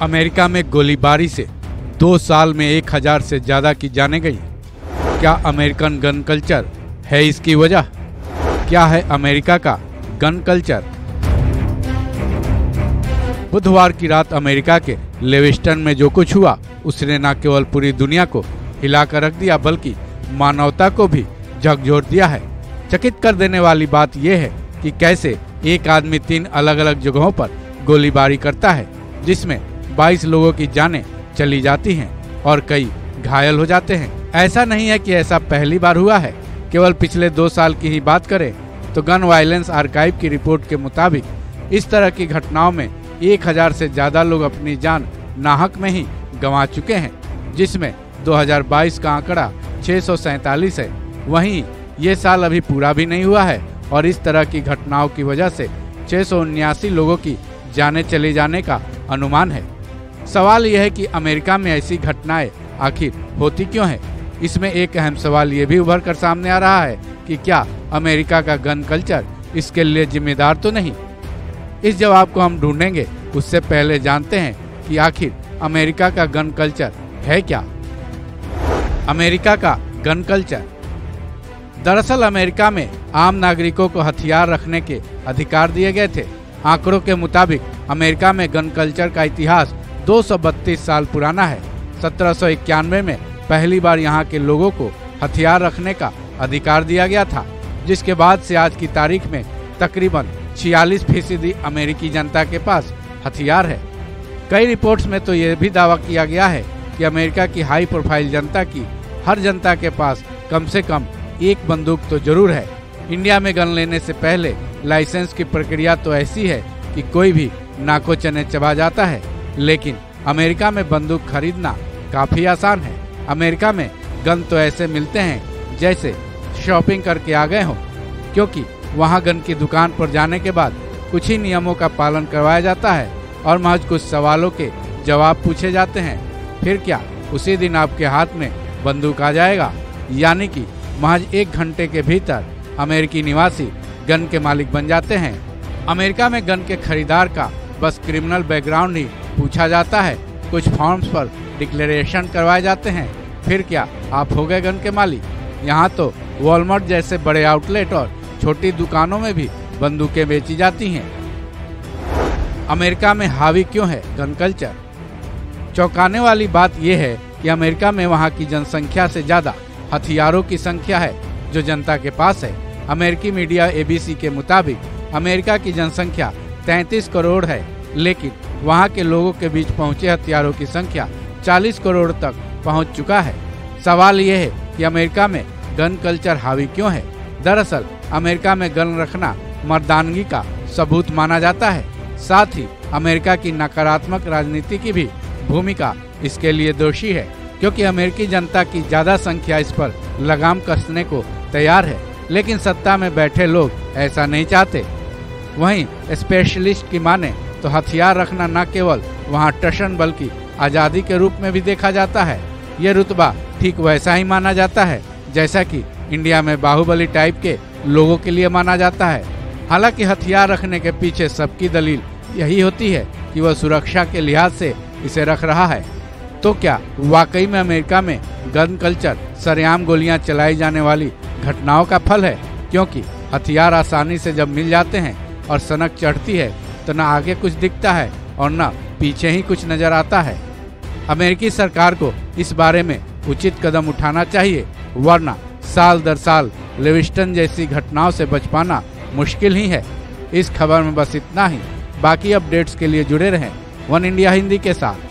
America में गोलीबारी से दो साल में एक हज़ार से ज़्यादा की जाने गई। क्या अमेरिकन गन कल्चर है इसकी वजह? क्या है अमेरिका का गन कल्चर? बुधवार की रात अमेरिका के लेविस्टन में जो कुछ हुआ, उसने न केवल पूरी दुनिया को हिलाकर रख दिया, बल्कि मानवता को भी झकझोर दिया है। चकित कर देने वाली बात यह है कि कैसे एक आदमी तीन अलग अलग जगहों पर गोलीबारी करता है, जिसमें 22 लोगों की जानें चली जाती हैं और कई घायल हो जाते हैं। ऐसा नहीं है कि ऐसा पहली बार हुआ है। केवल पिछले दो साल की ही बात करें तो गन वायलेंस आर्काइव की रिपोर्ट के मुताबिक इस तरह की घटनाओं में एक हज़ार से ज़्यादा लोग अपनी जान नाहक में ही गंवा चुके हैं, जिसमें 2022 का आंकड़ा छह है। वहीं ये साल अभी पूरा भी नहीं हुआ है और इस तरह की घटनाओं की वजह से छह लोगों की जाने चले जाने का अनुमान है। सवाल यह है कि अमेरिका में ऐसी घटनाएँ आखिर होती क्यों है? इसमें एक अहम सवाल ये भी उभर कर सामने आ रहा है कि क्या अमेरिका का गन कल्चर इसके लिए जिम्मेदार तो नहीं? इस जवाब को हम ढूंढेंगे। उससे पहले जानते हैं कि आखिर अमेरिका का गन कल्चर है क्या? अमेरिका का गन कल्चर। दरअसल अमेरिका में आम नागरिकों को हथियार रखने के अधिकार दिए गए थे। आंकड़ों के मुताबिक अमेरिका में गन कल्चर का इतिहास 232 साल पुराना है। सत्रह सौ इक्यानवे में पहली बार यहाँ के लोगों को हथियार रखने का अधिकार दिया गया था, जिसके बाद से आज की तारीख में तकरीबन छियालीस फ़ीसदी अमेरिकी जनता के पास हथियार है। कई रिपोर्ट्स में तो यह भी दावा किया गया है कि अमेरिका की हाई प्रोफ़ाइल जनता की हर जनता के पास कम से कम एक बंदूक तो ज़रूर है। इंडिया में गन लेने से पहले लाइसेंस की प्रक्रिया तो ऐसी है कि कोई भी नाको चने चबा जाता है। लेकिन अमेरिका में बंदूक खरीदना काफ़ी आसान है। अमेरिका में गन तो ऐसे मिलते हैं जैसे शॉपिंग करके आ गए हो, क्योंकि वहाँ गन की दुकान पर जाने के बाद कुछ ही नियमों का पालन करवाया जाता है और महज कुछ सवालों के जवाब पूछे जाते हैं। फिर क्या उसी दिन आपके हाथ में बंदूक आ जाएगा? यानी कि महज एक घंटे के भीतर अमेरिकी निवासी गन के मालिक बन जाते हैं। अमेरिका में गन के खरीदार का बस क्रिमिनल बैकग्राउंड ही पूछा जाता है। कुछ फॉर्म्स पर डिक्लेरेशन करवाए जाते हैं। फिर क्या? आप हो गए गन के मालिक। यहाँ तो वॉलमार्ट जैसे बड़े आउटलेट और छोटी दुकानों में भी बंदूकें बेची जाती हैं। अमेरिका में हावी क्यों है गन कल्चर? चौंकाने वाली बात यह है कि अमेरिका में वहाँ की जनसंख्या से ज़्यादा हथियारों की संख्या है, जो जनता के पास है। अमेरिकी मीडिया एबीसी के मुताबिक अमेरिका की जनसंख्या 33 करोड़ है। लेकिन वहाँ के लोगों के बीच पहुँचे हथियारों की संख्या 40 करोड़ तक पहुँच चुका है। सवाल यह है कि अमेरिका में गन कल्चर हावी क्यों है? दरअसल, अमेरिका में गन रखना मर्दानगी का सबूत माना जाता है। साथ ही, अमेरिका की नकारात्मक राजनीति की भी भूमिका इसके लिए दोषी है, क्योंकि अमेरिकी जनता की ज़्यादा संख्या इस पर लगाम कसने को तैयार है, लेकिन सत्ता में बैठे लोग ऐसा नहीं चाहते। वहीं स्पेशलिस्ट की माने तो हथियार रखना न केवल वहाँ टशन बल्कि आज़ादी के रूप में भी देखा जाता है। ये रुतबा ठीक वैसा ही माना जाता है, जैसा कि इंडिया में बाहुबली टाइप के लोगों के लिए माना जाता है। हालाँकि हथियार रखने के पीछे सबकी दलील यही होती है कि वह सुरक्षा के लिहाज से इसे रख रहा है। तो क्या वाकई में अमेरिका में गन कल्चर, सरेआम गोलियाँ चलाई जाने वाली घटनाओं का फल है? क्योंकि हथियार आसानी से जब मिल जाते हैं और सनक चढ़ती है तो न आगे कुछ दिखता है और न पीछे ही कुछ नज़र आता है। अमेरिकी सरकार को इस बारे में उचित कदम उठाना चाहिए, वरना साल दर साल लिविस्टन जैसी घटनाओं से बच पाना मुश्किल ही है। इस खबर में बस इतना ही। बाकी अपडेट्स के लिए जुड़े रहें। वन इंडिया हिंदी के साथ।